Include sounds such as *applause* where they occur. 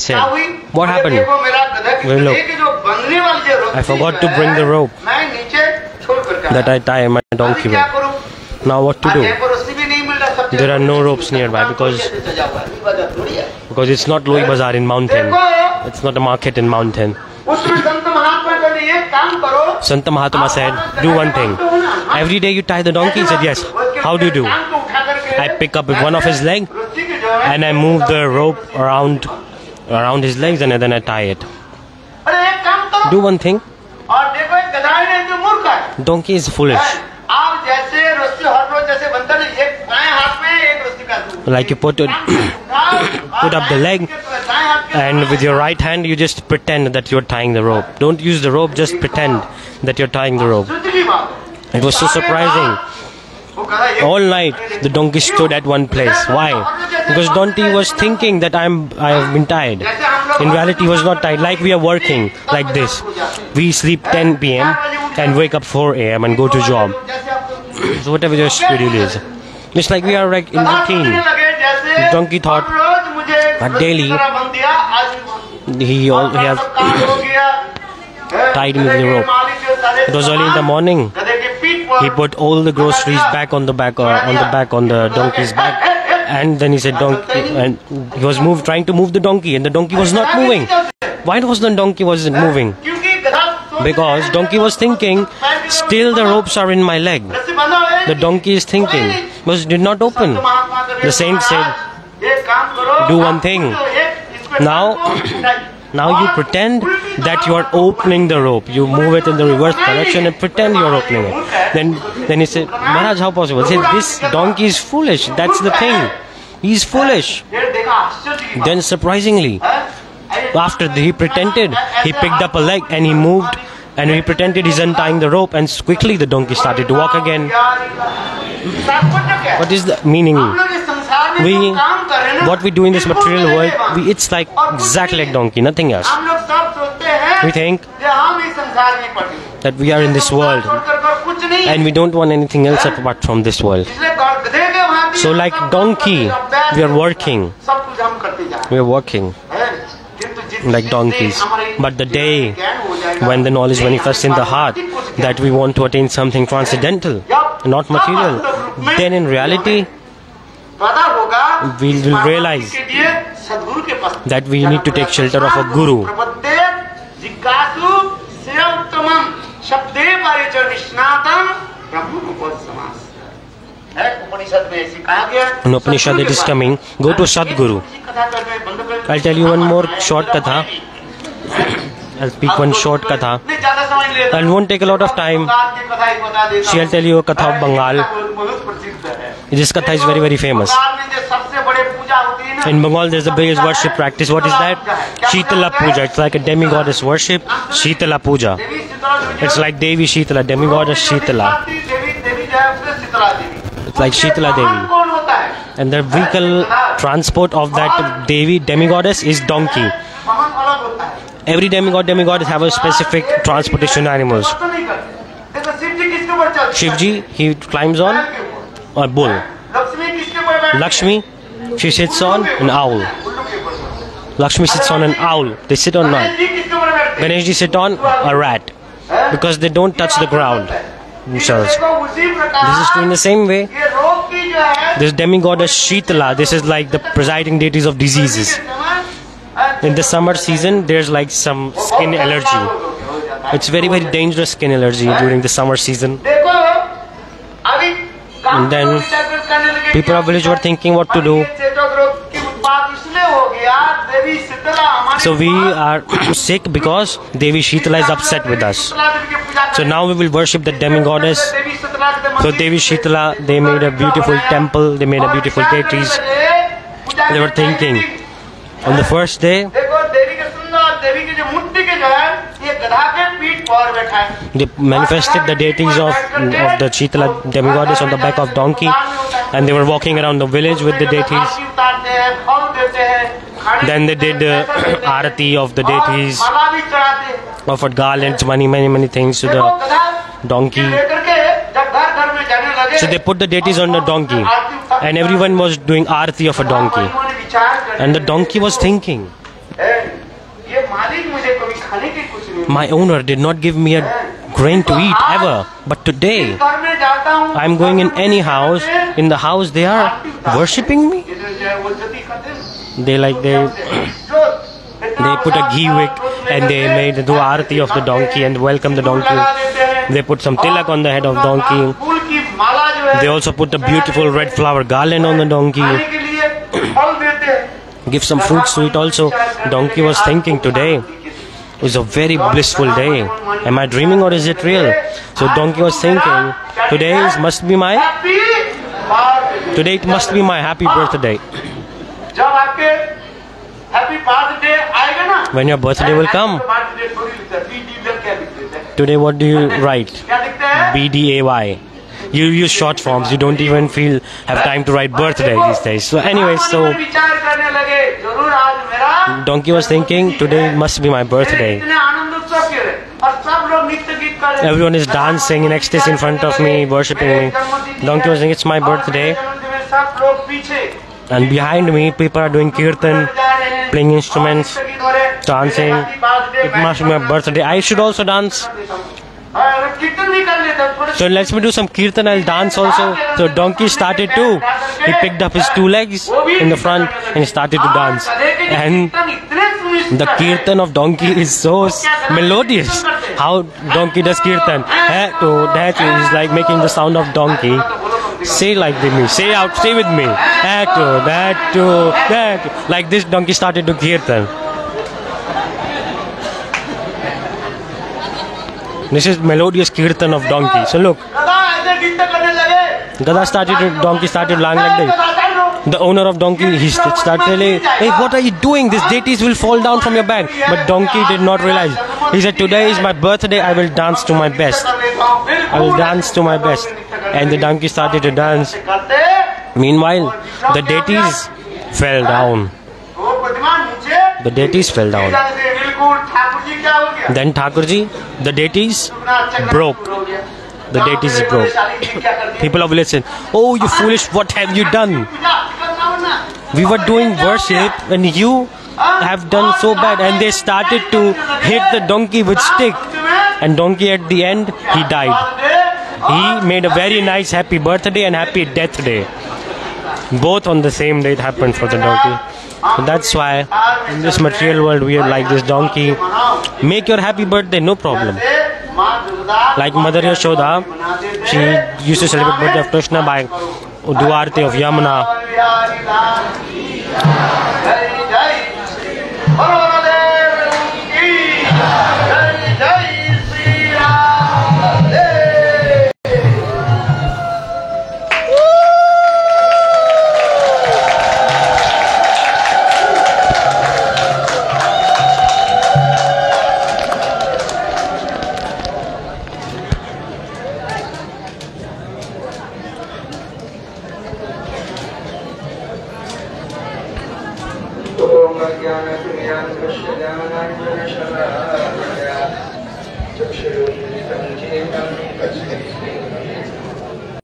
10. What happened? Look. I forgot to bring the rope that I tie my donkey with. Now what to do? There are no ropes nearby because because it's not Loi Bazaar in mountain. It's not a market in mountain. Santamahatma said, do one thing. Every day you tie the donkey? He said, yes. How do you do? I pick up one of his leg and I move the rope around around his legs and then I tie it. Do one thing. Donkey is foolish. Like you put *coughs* put up the leg and with your right hand you just pretend that you're tying the rope. Don't use the rope, just pretend that you're tying the rope. It was so surprising all night the donkey stood at one place. Why? Because donkey was thinking that I'm I have been tied. In reality, he was not tied. Like we are working like this. We sleep 10 p.m. and wake up 4 a.m. and go to job. So whatever your schedule is, it's like we are like in routine. Donkey thought that daily He all he has tied me with the rope. It was early in the morning. He put all the groceries back on the back uh, on the back on the donkey's back, and then he said donkey, and he was move trying to move the donkey, and the donkey was not moving. Why was the donkey wasn't moving? Because donkey was thinking, still the ropes are in my leg. The donkey is thinking, but did not open. The saint said, do one thing. Now, now you pretend that you are opening the rope. You move it in the reverse direction and pretend you are opening it. Then, then he said, Maharaj, how possible? He said, this donkey is foolish. That's the thing. He's foolish. Then surprisingly, after he pretended, he picked up a leg and he moved and he pretended he's untying the rope and quickly the donkey started to walk again. What is the meaning? We, what we do in this material world, we, it's like exactly like donkey, nothing else. We think that we are in this world and we don't want anything else apart from this world. So like donkey, we are working. We are working like donkeys. But the day when the knowledge manifests in the heart that we want to attain something transcendental, not material, then in reality we will realize that we need to take shelter of a guru. In Upanishad it is coming, go to Sadguru. I'll tell you one more short katha. I'll speak one short katha. And won't take a lot of time. She'll tell you a katha of Bengal. This katha is very very famous. In Bengal there's the biggest worship practice. What is that? Shitala Puja. It's like a demigoddess worship. Shitala Puja. It's like Devi Shitala, demigoddess Shitala. It's like Shitala Devi. And the vehicle transport of that Devi demigoddess is donkey. Every demigod demigoddess have a specific transportation animals. Shivji, he climbs on a bull. Lakshmi, she sits on an owl. Lakshmi sits on an owl. They sit on one. Ganeshji sit on a rat because they don't touch the ground themselves. This is in the same way. This demigoddess Shitala, this is like the presiding deities of diseases. In the summer season, there's like some skin allergy. It's very very dangerous skin allergy during the summer season. And then people of village were thinking what to do. So we are *clears throat* sick because Devi Shitala is upset with us. So now we will worship the demigoddess. So Devi Shitala, they made a beautiful temple, they made a beautiful deities. They were thinking on the first day they manifested the deities of, of the Shitala demigoddess on the back of donkey and they were walking around the village with the deities. Then they did uh, the arati of the deities, offered garlands, money, many, many things to the donkey. So they put the deities on the donkey and everyone was doing arati of a donkey. And the donkey was thinking, my owner did not give me a grain to eat ever. But today, I'm going in any house. In the house, they are worshipping me. They like they *clears throat* they put a ghee wick and they made the arati of the donkey and welcome the donkey. They put some tilak on the head of donkey. They also put the beautiful red flower garland on the donkey. *clears throat* Give some fruit it also. Donkey was thinking today. It was a very blissful day. Am I dreaming or is it real? So donkey was thinking, today is, must be my today it must be my happy birthday. When your birthday will come. Today what do you write? B D A Y you use short forms. You don't even feel have time to write birthday these days. So anyway, so donkey was thinking today must be my birthday. Everyone is dancing in ecstasy in front of me, worshipping me. Donkey was saying it's my birthday. And behind me, people are doing kirtan, playing instruments, dancing. It must be my birthday. I should also dance. So let's me do some kirtan. I'll dance also. So donkey started too. He picked up his two legs in the front and he started to dance. And the kirtan of donkey is so melodious. How donkey does kirtan? To that is like making the sound of donkey. Say like with me. Say out. Say with me. That that that. Like this donkey started to kirtan. This is melodious kirtan of donkey. So look, Gada started, donkey started lying like this. The owner of donkey, he started telling, hey, what are you doing? These deities will fall down from your back. But donkey did not realize. He said, today is my birthday. I will dance to my best. I will dance to my best. And the donkey started to dance. Meanwhile, the deities fell down. The deities fell down. Then Thakurji, the deities broke. The deities broke. People of village Oh, you foolish, what have you done? We were doing worship and you have done so bad. And they started to hit the donkey with stick. And donkey at the end, he died. He made a very nice happy birthday and happy death day. Both on the same day it happened for the donkey. So that's why in this material world we are like this donkey. Make your happy birthday, no problem. Like Mother Yashoda, she used to celebrate birthday of Krishna by Duarte of Yamuna. Bihari ज्ञानज्ञानश्च ज्ञानाञ्जनशलाकया चक्षुरुन्मिलितं जीवनं पश्यति